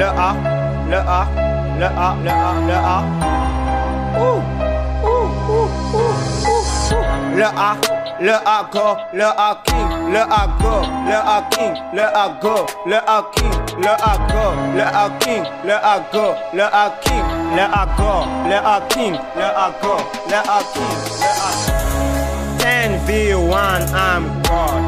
le A, le A, le A, le A. Ouh, ouh, ouh, ouh, ouh. Le A, le A go, le A king, le A go, le A king, le A go, le A king, le A go, le A king, le A go, le A king, le A go, le A king, le A go, le A king, le A 10v1, I'm God.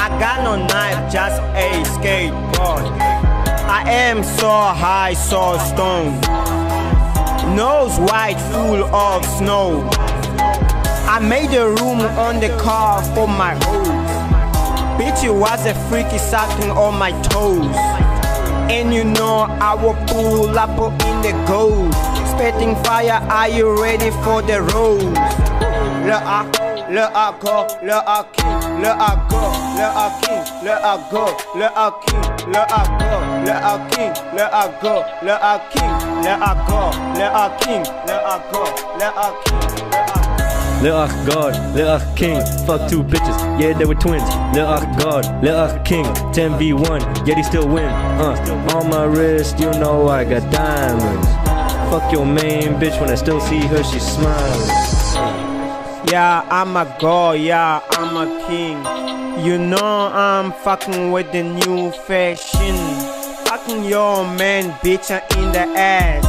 I got no knife, just a skateboard. I am so high, so stone. Nose white, full of snow. I made a room on the car for my hoes. Bitch, you was a freaky sucking on my toes. And you know I will pull up in the ghost. Spitting fire, are you ready for the rose? Le A, le A go, le A king, le A go, le A king, le A go, le A king, le A go, le A king, le A go, le A king, le A go, le A king, le A go, le A king, le A Lil Acht God, Lil Acht King, fuck two bitches, yeah they were twins. Lil Acht God, Lil Acht King, 10v1, yet he still win. Uh, on my wrist, you know I got diamonds. Fuck your main bitch when I still see her, she smiling. Yeah, I'm a god, yeah, I'm a king. You know I'm fucking with the new fashion. Fucking your man, bitch, I'm in the ass.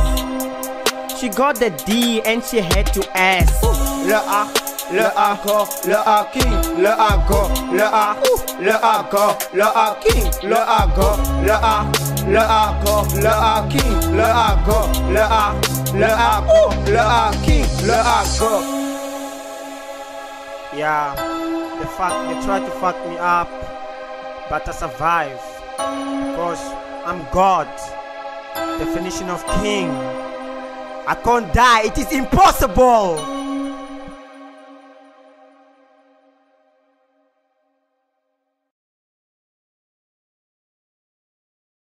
She got the D and she had to ask. Le A, le A go, le A king, le A go, le A, le A go, le A king, le A go, le A, le A go, le A king, le A go, le A, le A go, le A king, le A go. Yeah, they fuck, they try to fuck me up, but I survive because I'm God. Definition of king. I can't die. It is impossible.